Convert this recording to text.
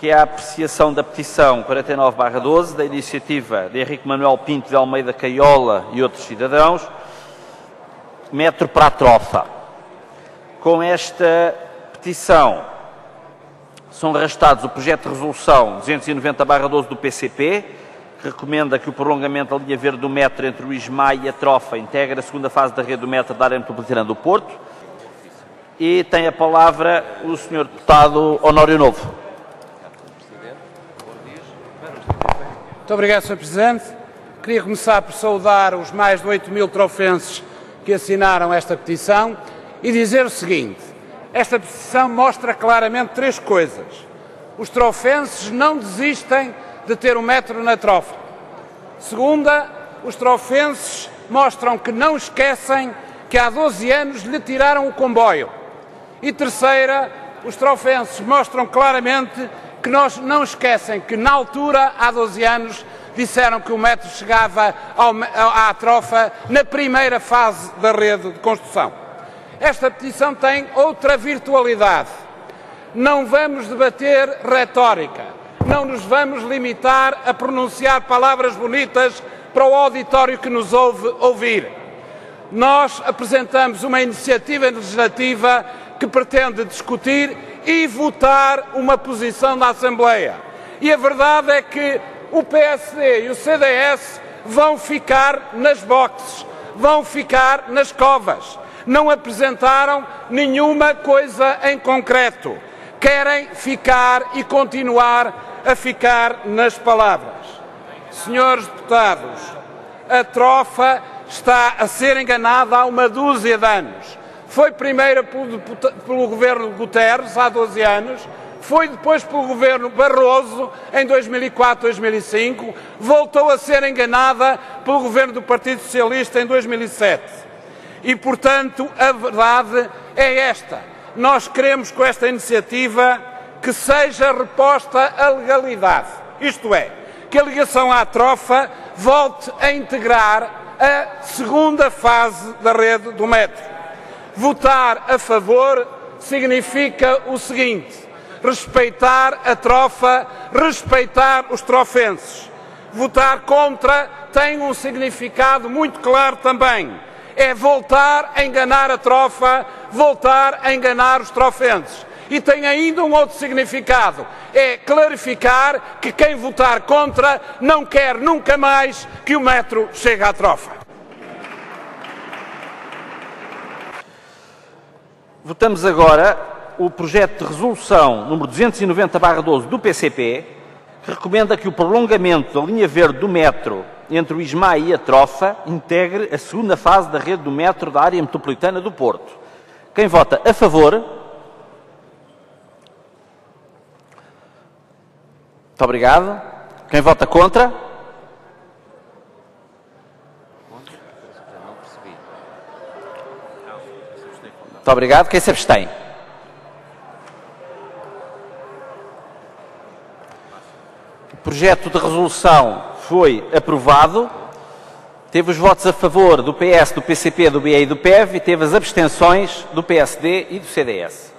que é a apreciação da petição 49-12 da iniciativa de Henrique Manuel Pinto de Almeida Caiola e outros cidadãos, metro para a trofa. Com esta petição são arrastados o projeto de resolução 290-12 do PCP, que recomenda que o prolongamento da linha verde do metro entre o Ismael e a Trofa integre a segunda fase da rede do metro da área metropolitana do Porto. E tem a palavra o Sr. Deputado Honório Novo. Muito obrigado, Sr. Presidente. Queria começar por saudar os mais de 8 mil trofenses que assinaram esta petição e dizer o seguinte: esta petição mostra claramente três coisas. Os trofenses não desistem de ter um metro na trofa. Segunda, os trofenses mostram que não esquecem que há 12 anos lhe tiraram o comboio. E terceira, os trofenses mostram claramente que nós não esquecem que na altura, há 12 anos, disseram que o metro chegava ao, à trofa na primeira fase da rede de construção. Esta petição tem outra virtualidade. Não vamos debater retórica, não nos vamos limitar a pronunciar palavras bonitas para o auditório que nos ouve ouvir. Nós apresentamos uma iniciativa legislativa que pretende discutir e votar uma posição da Assembleia. E a verdade é que o PSD e o CDS vão ficar nas boxes, vão ficar nas covas. Não apresentaram nenhuma coisa em concreto. Querem ficar e continuar a ficar nas palavras. Senhores deputados, a trofa está a ser enganada há uma dúzia de anos. Foi primeiro pelo, pelo governo Guterres, há 12 anos, foi depois pelo governo Barroso, em 2004, 2005, voltou a ser enganada pelo governo do Partido Socialista em 2007. E, portanto, a verdade é esta. Nós queremos, com esta iniciativa, que seja reposta a legalidade. Isto é, que a ligação à trofa volte a integrar a segunda fase da rede do metro. Votar a favor significa o seguinte: respeitar a trofa, respeitar os trofenses. Votar contra tem um significado muito claro também. É voltar a enganar a trofa, voltar a enganar os trofenses. E tem ainda um outro significado: é clarificar que quem votar contra não quer nunca mais que o metro chegue à trofa. Votamos agora o projeto de resolução número 290-12 do PCP, que recomenda que o prolongamento da linha verde do metro entre o Ismael e a Trofa integre a segunda fase da rede do metro da área metropolitana do Porto. Quem vota a favor? Muito obrigado. Quem vota contra? Muito obrigado. Quem se abstém? O projeto de resolução foi aprovado. Teve os votos a favor do PS, do PCP, do BE e do PEV e teve as abstenções do PSD e do CDS.